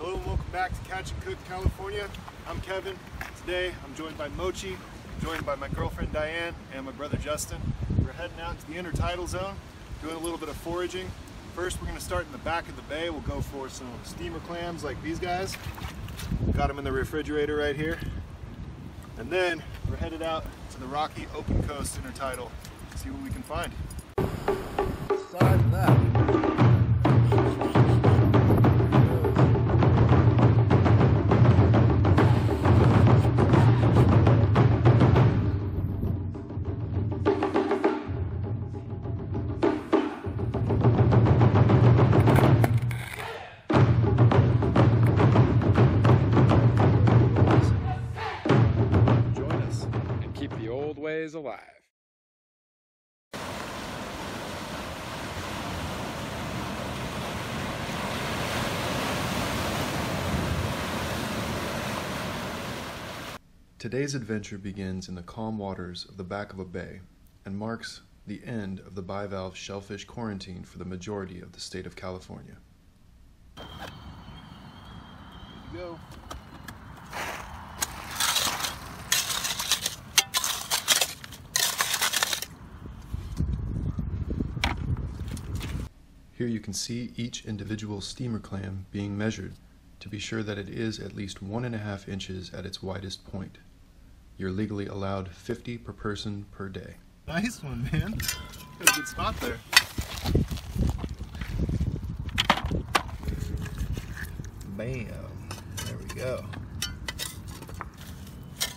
Hello and welcome back to Catch and Cook California. I'm Kevin. Today I'm joined by Mochi, joined by my girlfriend Diane and my brother Justin. We're heading out to the intertidal zone, doing a little bit of foraging. First we're going to start in the back of the bay. We'll go for some steamer clams like these guys. Got them in the refrigerator right here. And then we're headed out to the rocky open coast intertidal, see what we can find. Side that. Today's adventure begins in the calm waters of the back of a bay and marks the end of the bivalve shellfish quarantine for the majority of the state of California. Go. Here you can see each individual steamer clam being measured to be sure that it is at least one and a half inches at its widest point. You're legally allowed 50 per person per day. Nice one, man. Got a good spot there. Bam. There we go.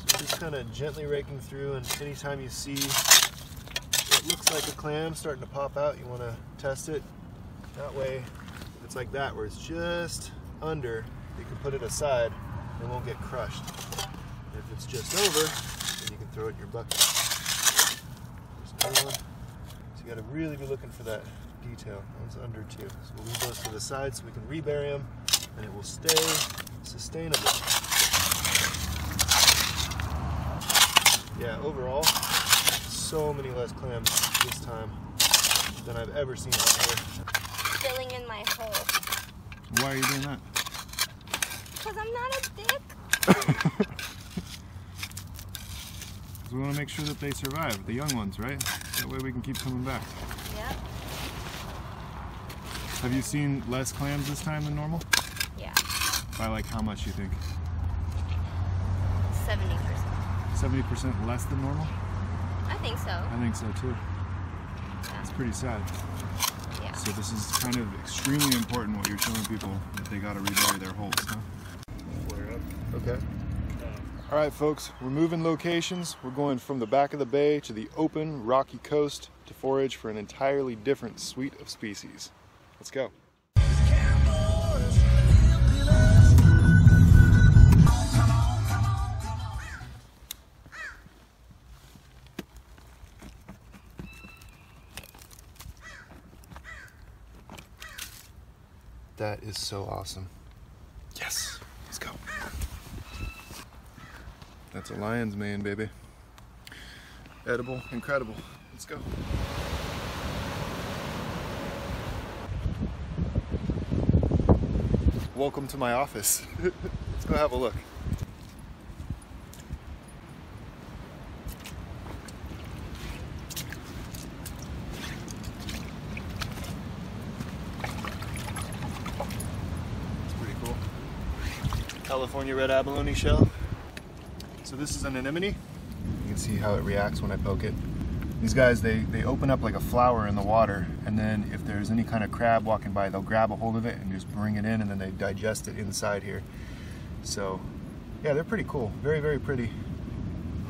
Just kind of gently raking through, and anytime you see what looks like a clam starting to pop out, you want to test it. That way, if it's like that, where it's just under, you can put it aside and it won't get crushed. If it's just over, then you can throw it in your bucket. There's another one. So you got to really be looking for that detail. That One's under two. So we'll leave those to the side so we can rebury them and it will stay sustainable. Yeah, overall, so many less clams this time than I've ever seen out here. filling in my hole. Why are you doing that? Because I'm not a dick. we want to make sure that they survive, the young ones, right? That way we can keep coming back. Yep. Have you seen less clams this time than normal? Yeah. By like how much you think? 70%. 70% less than normal? I think so. I think so too. It's pretty sad. Yeah. So this is kind of extremely important what you're showing people that they gotta rebury their holes, huh? Okay. All right, folks, we're moving locations. We're going from the back of the bay to the open, rocky coast to forage for an entirely different suite of species. Let's go. That is so awesome. Yes, let's go. That's a lion's mane, baby. Edible, incredible. Let's go. Welcome to my office. Let's go have a look. It's pretty cool. California red abalone shell. So this is an anemone. You can see how it reacts when I poke it. These guys, they, they open up like a flower in the water, and then if there's any kind of crab walking by, they'll grab a hold of it and just bring it in, and then they digest it inside here. So, yeah, they're pretty cool. Very, very pretty.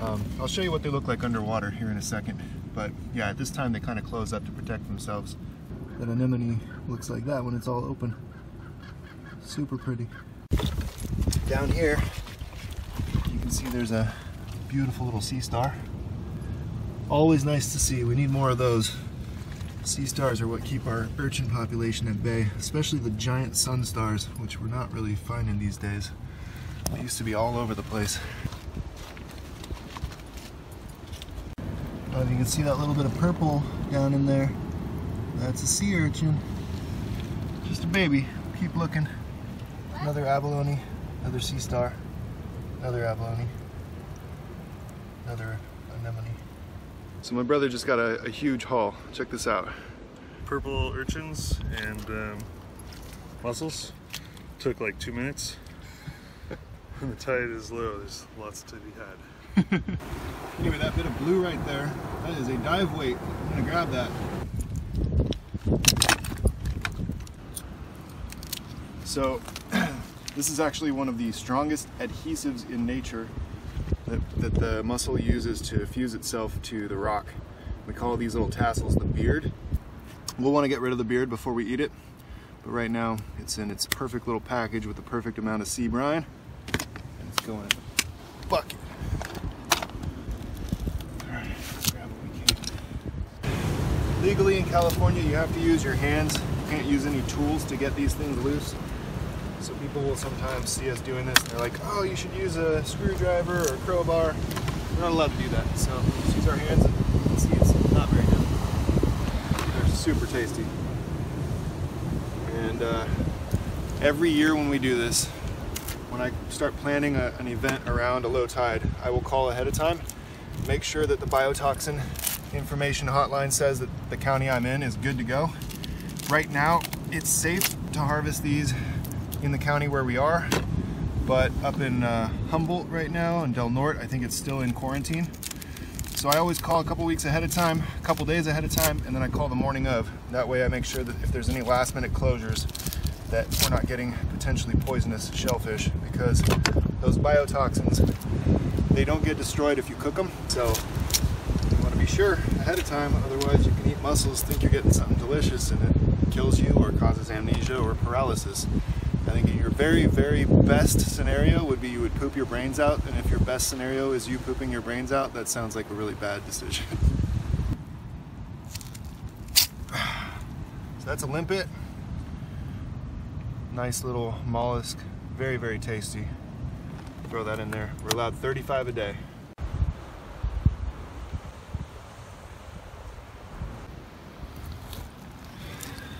Um, I'll show you what they look like underwater here in a second. But yeah, at this time they kind of close up to protect themselves. That anemone looks like that when it's all open. Super pretty. Down here, see there's a beautiful little sea star. Always nice to see. We need more of those. Sea stars are what keep our urchin population at bay, especially the giant sun stars, which we're not really finding these days. They used to be all over the place. You can see that little bit of purple down in there. That's a sea urchin. Just a baby. Keep looking. Another abalone, another sea star, another abalone, another anemone. So my brother just got a, a huge haul. Check this out. purple urchins and um, mussels. Took like two minutes. when the tide is low, there's lots to be had. Anyway, that bit of blue right there, that is a dive weight. I'm gonna grab that. So, this is actually one of the strongest adhesives in nature that, that the mussel uses to fuse itself to the rock. We call these little tassels the beard. We'll want to get rid of the beard before we eat it, but right now it's in its perfect little package with the perfect amount of sea brine, and it's going in the bucket. Alright, grab what we can. Legally in California, you have to use your hands. You can't use any tools to get these things loose. So people will sometimes see us doing this and they're like, oh, you should use a screwdriver or a crowbar. We're not allowed to do that. So just use our hands and you can see it's not very difficult. They're super tasty. And uh, every year when we do this, when I start planning a, an event around a low tide, I will call ahead of time, make sure that the biotoxin information hotline says that the county I'm in is good to go. Right now, it's safe to harvest these in the county where we are, but up in uh, Humboldt right now and Del Norte, I think it's still in quarantine. So I always call a couple weeks ahead of time, a couple days ahead of time, and then I call the morning of. That way I make sure that if there's any last minute closures, that we're not getting potentially poisonous shellfish because those biotoxins, they don't get destroyed if you cook them. So you want to be sure ahead of time, otherwise you can eat mussels, think you're getting something delicious, and it kills you or causes amnesia or paralysis. I think your very, very best scenario would be you would poop your brains out, and if your best scenario is you pooping your brains out, that sounds like a really bad decision. so that's a limpet. Nice little mollusk, very, very tasty. Throw that in there. We're allowed 35 a day.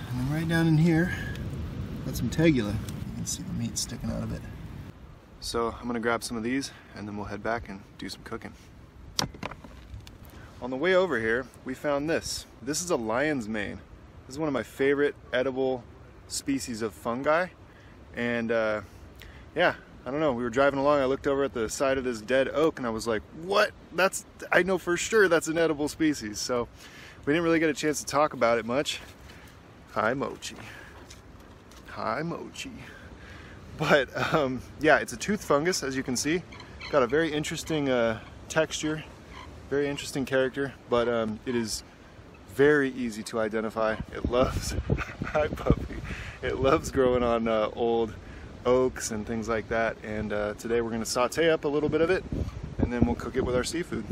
And right down in here, got some tegula. Can see the meat sticking out of it. So I'm gonna grab some of these and then we'll head back and do some cooking. On the way over here, we found this. This is a lion's mane. This is one of my favorite edible species of fungi. And uh, yeah, I don't know. We were driving along. I looked over at the side of this dead oak and I was like, what? That's, I know for sure that's an edible species. So we didn't really get a chance to talk about it much. Hi, Mochi. Hi, Mochi. But um, yeah, it's a tooth fungus, as you can see. Got a very interesting uh, texture, very interesting character, but um, it is very easy to identify. It loves, hi puppy, it loves growing on uh, old oaks and things like that. And uh, today we're gonna saute up a little bit of it and then we'll cook it with our seafood.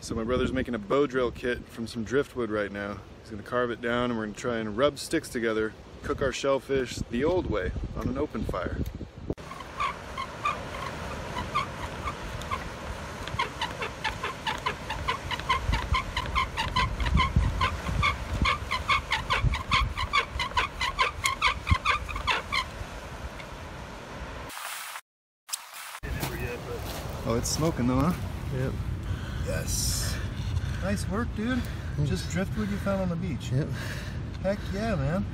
So my brother's making a bow drill kit from some driftwood right now. He's gonna carve it down and we're gonna try and rub sticks together, cook our shellfish the old way on an open fire. Never yet, but Oh, it's smoking though, huh? Yep. Yes. Nice work, dude. Just driftwood you found on the beach. Yep. Heck yeah, man.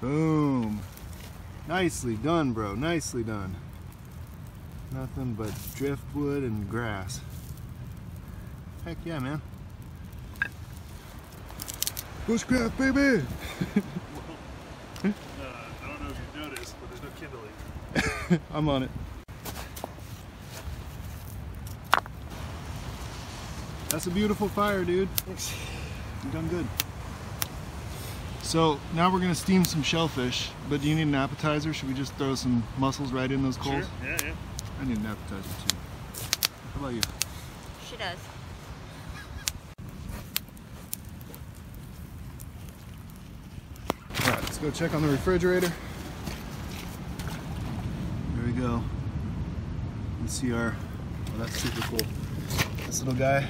Boom. Nicely done, bro. Nicely done. Nothing but driftwood and grass. Heck yeah, man. Bushcraft, baby! uh, I don't know if you've noticed, but there's no kindling. I'm on it. That's a beautiful fire, dude. Thanks. You've done good. So now we're gonna steam some shellfish, but do you need an appetizer? Should we just throw some mussels right in those coals? Sure. Yeah, yeah. I need an appetizer too. How about you? She does. All right, let's go check on the refrigerator. There we go. You see our, oh, that's super cool. This little guy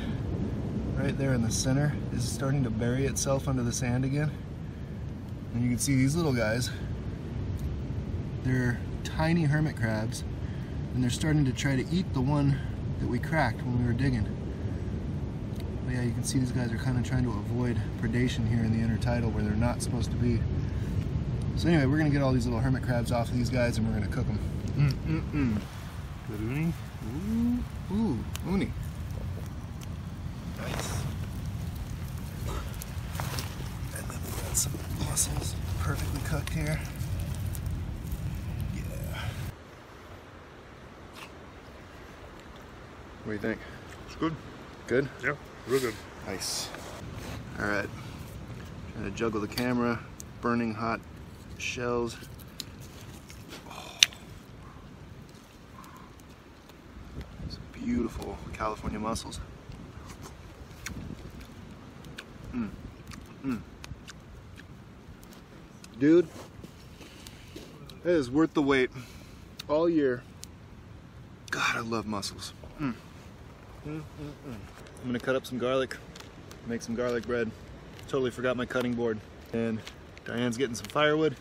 right there in the center is starting to bury itself under the sand again. And you can see these little guys. They're tiny hermit crabs and they're starting to try to eat the one that we cracked when we were digging. But yeah, you can see these guys are kind of trying to avoid predation here in the intertidal where they're not supposed to be. So anyway, we're gonna get all these little hermit crabs off of these guys and we're gonna cook them. Mm-mm-mm. Good uni. Ooh, ooh, uni. Nice. And then we got some mussels, perfectly cooked here. Yeah. What do you think? It's good. Good? Yeah, real good. Nice. All right. Trying to juggle the camera, burning hot shells. Oh. Some beautiful California mussels. Mm. Mm. Dude, it is worth the wait. All year. God, I love mussels. Mm. Mm, mm, mm. I'm gonna cut up some garlic, make some garlic bread. Totally forgot my cutting board. And Diane's getting some firewood.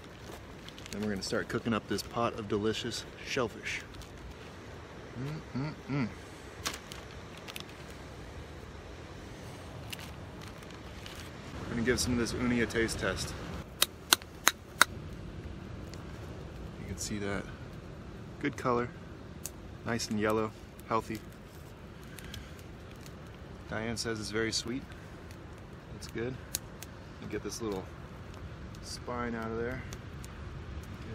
And we're gonna start cooking up this pot of delicious shellfish. Mm-mm-mm. We're gonna give some of this uni a taste test. Can see that. Good color, nice and yellow, healthy. Diane says it's very sweet. That's good. Get this little spine out of there.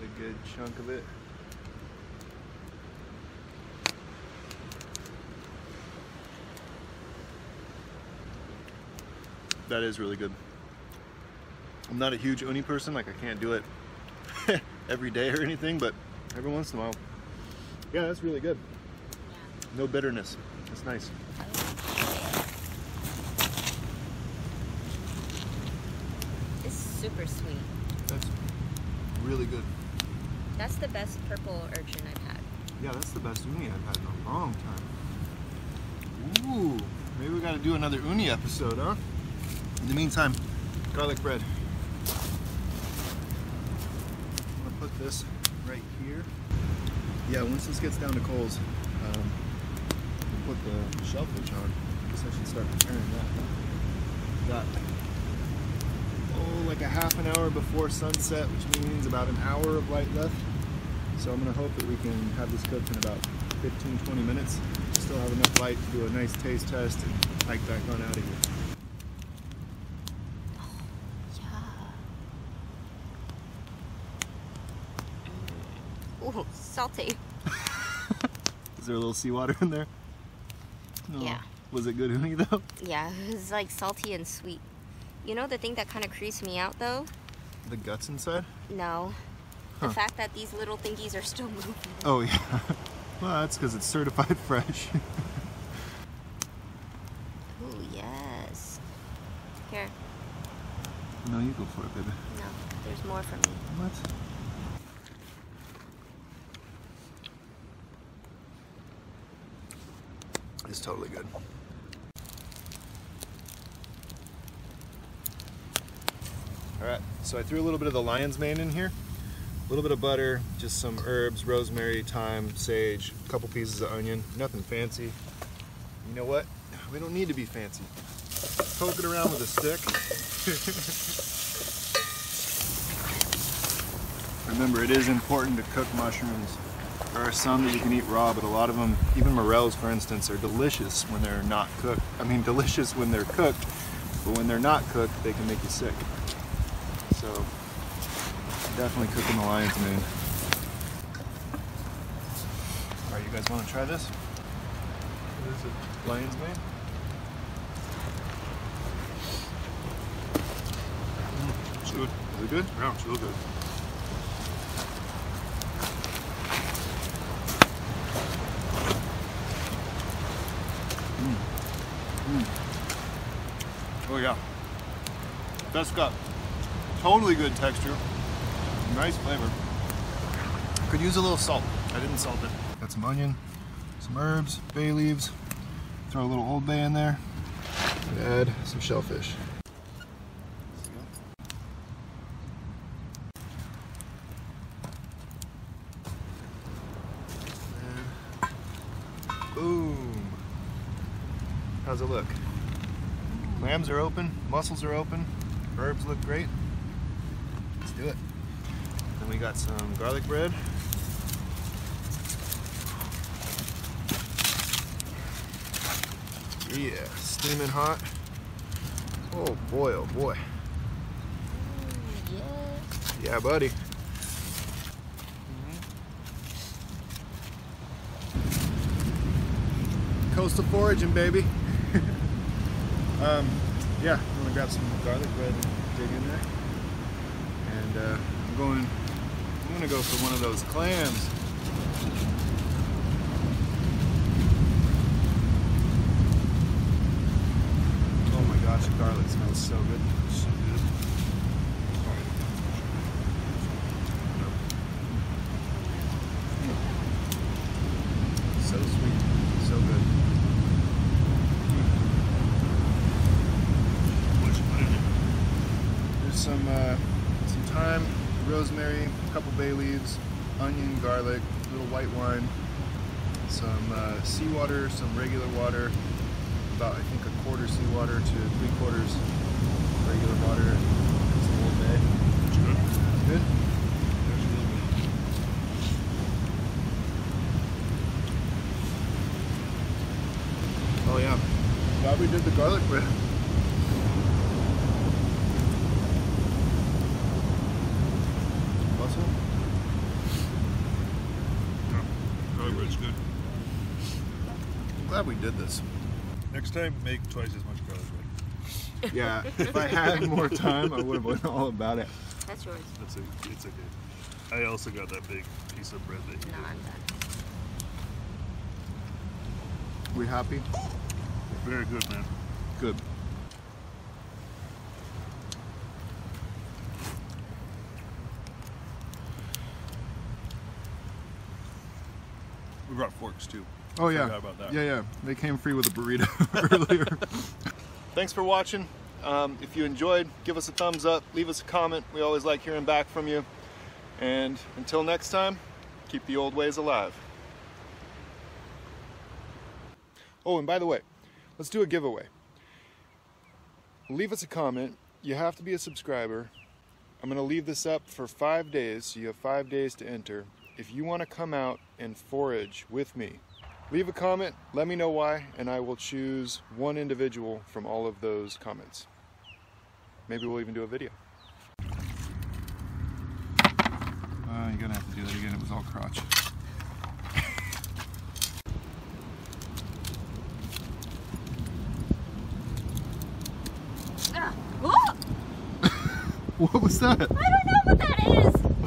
Get a good chunk of it. That is really good. I'm not a huge uni person, like I can't do it every day or anything, but every once in a while. Yeah, that's really good. No bitterness. It's nice. It's super sweet. That's really good. That's the best purple urchin I've had. Yeah, that's the best uni I've had in a long time. Ooh, maybe we gotta do another uni episode, huh? In the meantime, garlic bread. This right here. Yeah, once this gets down to coals, um, put the shellfish on. I guess I should start preparing that. Got oh, like a half an hour before sunset, which means about an hour of light left. So I'm gonna hope that we can have this cooked in about 15, 20 minutes. Still have enough light to do a nice taste test and hike back on out of here. Yeah. Ooh, salty. Is there a little seawater in there? No. Yeah. Was it good uni though? Yeah, it was like salty and sweet. You know the thing that kind of creeps me out though? The guts inside? No. Huh. The fact that these little thingies are still moving. Oh yeah. well, that's because it's certified fresh. oh yes. Here, no, you go for it, baby. no, there's more for me. What? It's totally good. All right, so I threw a little bit of the lion's mane in here. A little bit of butter, just some herbs, rosemary, thyme, sage, a couple pieces of onion, nothing fancy. You know what? We don't need to be fancy. Poke it around with a stick. Remember, it is important to cook mushrooms. Are some that you can eat raw, but a lot of them, even morels for instance, are delicious when they're not cooked. I mean, delicious when they're cooked, but when they're not cooked, they can make you sick. So, definitely cooking the lion's mane. All right, you guys want to try this? What is it? Lion's mane? Mm, it's good. Is Really good? Yeah, it's real good. Yeah. That's got totally good texture. Nice flavor. Could use a little salt. I didn't salt it. Got some onion, some herbs, bay leaves. Throw a little Old Bay in there. And add some shellfish. And Boom. How's it look? Clams are open, mussels are open, herbs look great. Let's do it. Then we got some garlic bread. Yeah, steaming hot. Oh boy, oh boy. Yeah. Yeah, buddy. Coastal foraging, baby. um, yeah, I'm gonna grab some garlic bread and dig in there. And uh, I'm going. I'm gonna go for one of those clams. Oh my gosh, the garlic smells so good. So good. So sweet, so good. What you put in it? There's some uh, some thyme, rosemary, a couple bay leaves, onion, garlic, a little white wine, some uh, seawater, some regular water, about I think a quarter seawater to three quarters regular water, and some Old Bay. It's good. Good. It's real good. Oh yeah. Glad we did the garlic bread. Mussel? Yeah. Garlic bread's good. I'm glad we did this. Next time, make twice as much garlic bread. Yeah, if I had more time, I would have known all about it. That's yours. That's a, it's okay. I also got that big piece of bread that you No, did. I'm done. We happy? Very good, man. Good. We brought forks too. Oh yeah. Yeah, yeah. They came free with a burrito earlier. Thanks for watching. Um, if you enjoyed, give us a thumbs up, leave us a comment. We always like hearing back from you. And until next time, keep the old ways alive. Oh, and by the way, let's do a giveaway. Leave us a comment. You have to be a subscriber. I'm going to leave this up for five days, so you have five days to enter. If you want to come out and forage with me, leave a comment, let me know why, and I will choose one individual from all of those comments. Maybe we'll even do a video. Uh, you're gonna have to do that again, it was all crotch. Ah! What was that? I don't know what that is.